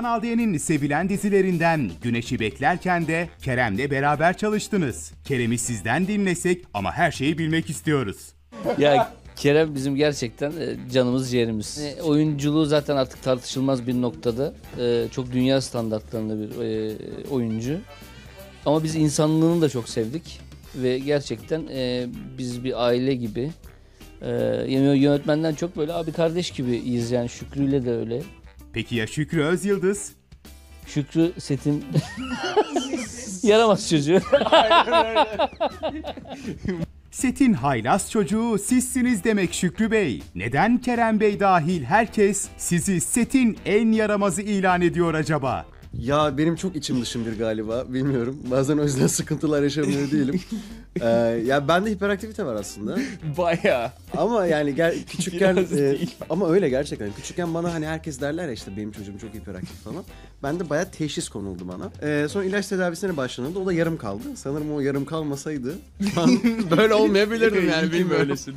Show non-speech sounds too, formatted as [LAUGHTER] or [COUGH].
Kanal D'nin sevilen dizilerinden Güneş'i Beklerken de Kerem'le beraber çalıştınız. Kerem'i sizden dinlesek ama her şeyi bilmek istiyoruz. ya Kerem bizim gerçekten e, canımız ciğerimiz. E, oyunculuğu zaten artık tartışılmaz bir noktada. E, çok dünya standartlarında bir oyuncu. Ama biz insanlığını da çok sevdik. Ve gerçekten biz bir aile gibi. Yani yönetmenden çok böyle abi kardeş gibiyiz yani Şükrü'yle de öyle. Peki ya Şükrü Özyıldız? Şükrü setin [LAUGHS] yaramaz çocuğu. [LAUGHS] Setin haylaz çocuğu sizsiniz demek Şükrü Bey. Neden Kerem Bey dahil herkes sizi setin en yaramazı ilan ediyor acaba? Ya benim çok içim dışımdır galiba. Bilmiyorum. Bazen o yüzden [LAUGHS] sıkıntılar yaşamıyor değilim. Ee, ya bende hiperaktivite var aslında. [LAUGHS] Bayağı. Ama yani gel küçükken e, ama öyle gerçekten. Küçükken bana hani herkes derler ya işte benim çocuğum çok hiperaktif falan. Ben de bayağı teşhis konuldu bana. Ee, sonra ilaç tedavisine başlanıldı. O da yarım kaldı. Sanırım o yarım kalmasaydı [LAUGHS] böyle olmayabilirdim yani bilmiyorum. öylesin?